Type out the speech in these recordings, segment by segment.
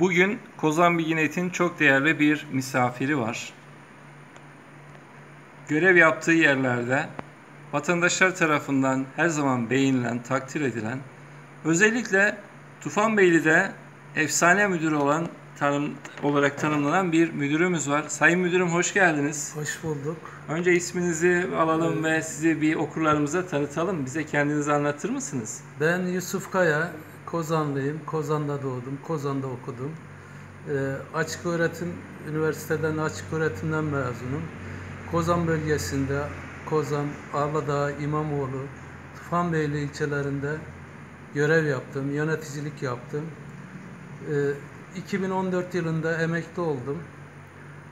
Bugün Kozan Bilginet'in çok değerli bir misafiri var. Görev yaptığı yerlerde vatandaşlar tarafından her zaman beğenilen, takdir edilen, özellikle Tufanbeyli'de efsane müdür olan tanım, olarak tanımlanan bir müdürümüz var. Sayın müdürüm hoş geldiniz. Hoş bulduk. Önce isminizi alalım ve sizi bir okurlarımıza tanıtalım. Bize kendinizi anlatır mısınız? Ben Yusuf Kaya, Kozanlıyım. Kozan'da doğdum, Kozan'da okudum. Ee, açık öğretim, üniversiteden açık öğretimden mezunum. Kozan bölgesinde, Kozan, Arladağ, İmamoğlu, Tufanbeyli ilçelerinde görev yaptım, yöneticilik yaptım. Ee, 2014 yılında emekli oldum.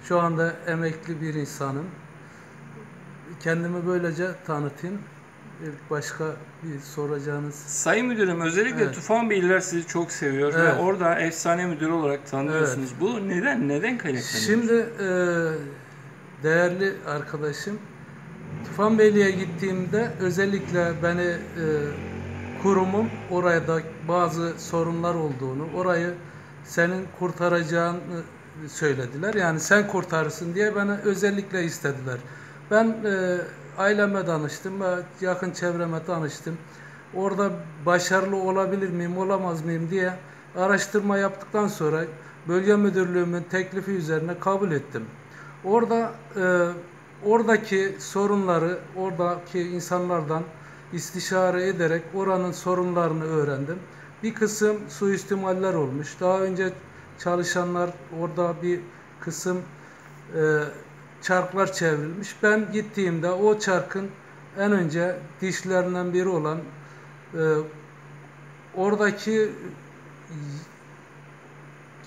Şu anda emekli bir insanım. Kendimi böylece tanıtayım. Başka bir soracağınız Sayın müdürüm özellikle Evet. Tufanbeyliler sizi çok seviyor ve Evet. orada efsane müdür olarak tanıyorsunuz. Bu neden neden kaynaklanıyor? Şimdi e, değerli arkadaşım Tufanbeyli'ye gittiğimde özellikle beni e, kurumum orada bazı sorunlar olduğunu, orayı senin kurtaracağını söylediler. Yani sen kurtarırsın diye bana özellikle istediler. Ben e, aileme danıştım ve yakın çevreme danıştım. Orada başarılı olabilir miyim, olamaz mıyım diye araştırma yaptıktan sonra bölge müdürlüğümün teklifi üzerine kabul ettim. Orada e, oradaki sorunları oradaki insanlardan istişare ederek oranın sorunlarını öğrendim. Bir kısım suistimaller olmuş. Daha önce çalışanlar orada bir kısım e, çarklar çevrilmiş. Ben gittiğimde o çarkın en önce dişlerinden biri olan e, oradaki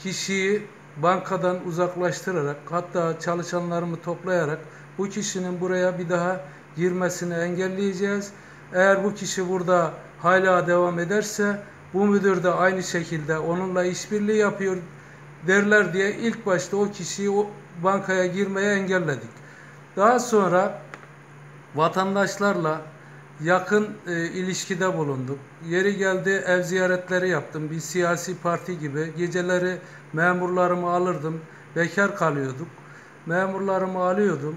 kişiyi bankadan uzaklaştırarak hatta çalışanlarımı toplayarak bu kişinin buraya bir daha girmesini engelleyeceğiz. Eğer bu kişi burada hala devam ederse bu müdür de aynı şekilde onunla işbirliği yapıyor derler diye ilk başta o kişiyi o bankaya girmeye engelledik. Daha sonra vatandaşlarla yakın e, ilişkide bulunduk. Yeri geldi ev ziyaretleri yaptım. Bir siyasi parti gibi. Geceleri memurlarımı alırdım. Bekar kalıyorduk. Memurlarımı alıyordum.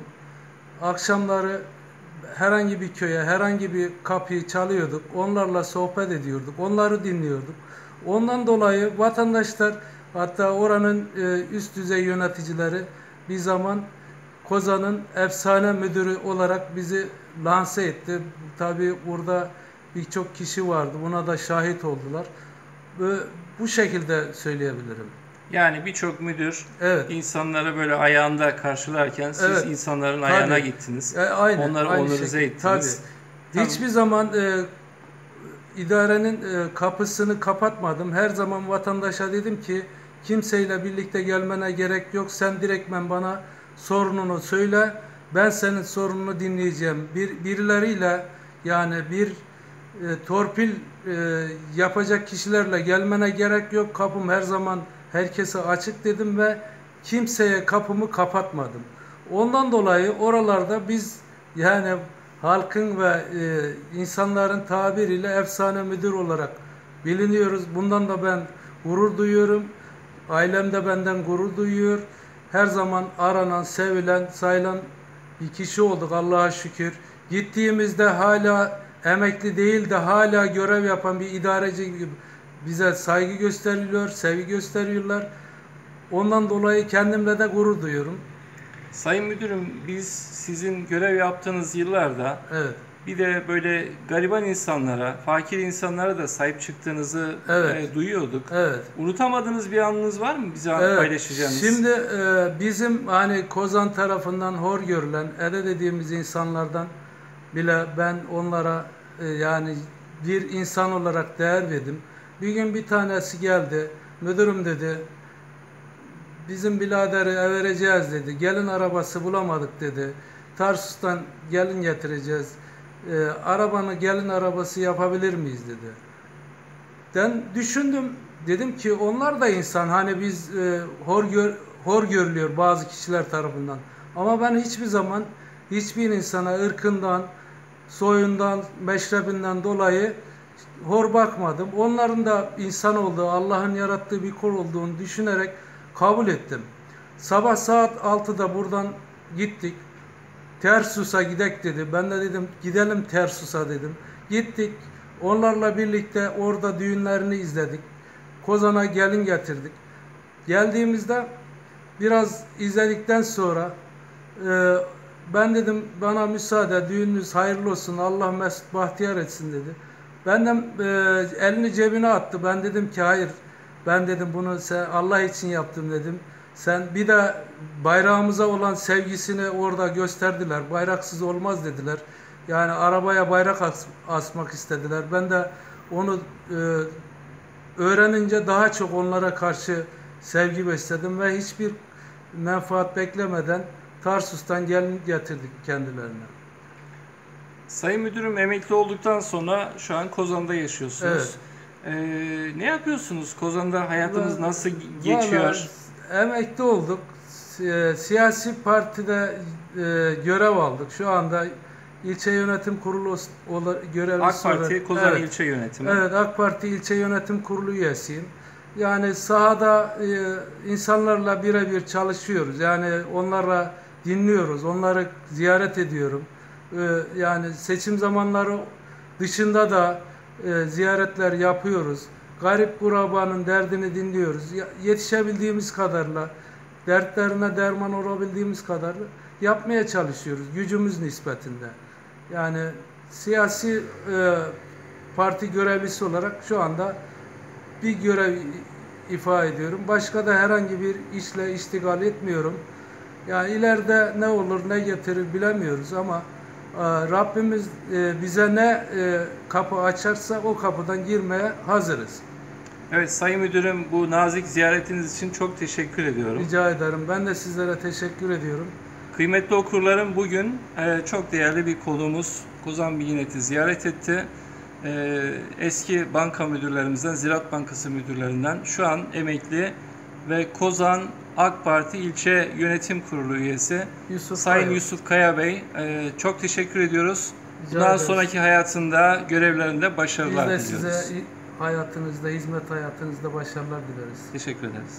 Akşamları herhangi bir köye, herhangi bir kapıyı çalıyorduk. Onlarla sohbet ediyorduk. Onları dinliyorduk. Ondan dolayı vatandaşlar hatta oranın e, üst düzey yöneticileri bir zaman Kozan'ın efsane müdürü olarak bizi lanse etti. Tabii burada birçok kişi vardı. Buna da şahit oldular. Bu şekilde söyleyebilirim. Yani birçok müdür Evet. insanları böyle ayağında karşılarken siz Evet. insanların Tabii. ayağına gittiniz. E, aynen, Onları aynı onurize şekilde. ettiniz. Tabii. Hiçbir zaman e, idarenin e, kapısını kapatmadım. Her zaman vatandaşa dedim ki kimseyle birlikte gelmene gerek yok. Sen direktmen bana sorununu söyle. Ben senin sorununu dinleyeceğim. Bir birileriyle yani bir e, torpil e, yapacak kişilerle gelmene gerek yok. Kapım her zaman herkese açık dedim ve kimseye kapımı kapatmadım. Ondan dolayı oralarda biz yani halkın ve e, insanların tabiriyle efsane müdür olarak biliniyoruz. Bundan da ben gurur duyuyorum. Ailem de benden gurur duyuyor. Her zaman aranan, sevilen, sayılan bir kişi olduk Allah'a şükür. Gittiğimizde hala emekli değil de hala görev yapan bir idareci gibi bize saygı gösteriliyor, sevgi gösteriyorlar. Ondan dolayı kendimle de gurur duyuyorum. Sayın müdürüm biz sizin görev yaptığınız yıllarda Evet. bir de böyle gariban insanlara, fakir insanlara da sahip çıktığınızı Evet. e, duyuyorduk. Evet. Unutamadığınız bir anınız var mı bize Evet. paylaşacağınız? Şimdi e, bizim hani Kozan tarafından hor görülen, ede dediğimiz insanlardan bile ben onlara e, yani bir insan olarak değer verdim. Bir gün bir tanesi geldi, müdürüm dedi, bizim biraderi vereceğiz dedi. Gelin arabası bulamadık dedi. Tarsus'tan gelin getireceğiz. E, arabanı gelin arabası yapabilir miyiz dedi. Ben düşündüm. Dedim ki onlar da insan. Hani biz e, hor, gör, hor görülüyor bazı kişiler tarafından. Ama ben hiçbir zaman hiçbir insana ırkından, soyundan, meşrebinden dolayı hor bakmadım. Onların da insan olduğu, Allah'ın yarattığı bir kul olduğunu düşünerek kabul ettim. Sabah saat 6'da buradan gittik. Tersus'a gidek dedi. Ben de dedim gidelim Tersus'a dedim. Gittik. Onlarla birlikte orada düğünlerini izledik. Kozan'a gelin getirdik. Geldiğimizde biraz izledikten sonra e, ben dedim bana müsaade düğününüz hayırlı olsun Allah mesut bahtiyar etsin dedi. Ben de e, elini cebine attı. Ben dedim ki hayır ben dedim bunu sen Allah için yaptım dedim. Sen bir de bayrağımıza olan sevgisini orada gösterdiler. Bayraksız olmaz dediler. Yani arabaya bayrak as- asmak istediler. Ben de onu e, öğrenince daha çok onlara karşı sevgi besledim ve hiçbir menfaat beklemeden Tarsus'tan gelin getirdik kendilerine. Sayın Müdürüm emekli olduktan sonra şu an Kozan'da yaşıyorsunuz. Ee, ne yapıyorsunuz? Kozan'da hayatınız Vallahi- nasıl geçiyor? Vallahi emekli olduk. Si- Siyasi partide e, görev aldık. Şu anda ilçe yönetim kurulu os- ola- görevlisi AK Parti olarak- Kozan Evet. İlçe Yönetimi. Evet, AK Parti ilçe yönetim kurulu üyesiyim. Yani sahada e, insanlarla birebir çalışıyoruz. Yani onlarla dinliyoruz, onları ziyaret ediyorum. E, yani seçim zamanları dışında da e, ziyaretler yapıyoruz. Garip kurabanın derdini dinliyoruz. Yetişebildiğimiz kadarla, dertlerine derman olabildiğimiz kadar yapmaya çalışıyoruz gücümüz nispetinde. Yani siyasi e, parti görevlisi olarak şu anda bir görev ifa ediyorum. Başka da herhangi bir işle iştigal etmiyorum. Yani ileride ne olur ne getirir bilemiyoruz ama Rabbimiz e, bize ne e, kapı açarsa o kapıdan girmeye hazırız. Evet Sayın Müdürüm bu nazik ziyaretiniz için çok teşekkür ediyorum. Rica ederim. Ben de sizlere teşekkür ediyorum. Kıymetli okurlarım bugün e, çok değerli bir konuğumuz Kozan Bilginet'i ziyaret etti. Eski banka müdürlerimizden, Ziraat Bankası müdürlerinden şu an emekli ve Kozan AK Parti İlçe Yönetim Kurulu üyesi Yusuf Sayın Kaya. Yusuf Kaya Bey e, çok teşekkür ediyoruz. Rica Bundan ederiz. sonraki hayatında, görevlerinde Biz başarılar de diliyoruz. size hayatınızda, hizmet hayatınızda başarılar dileriz. Teşekkür ederiz.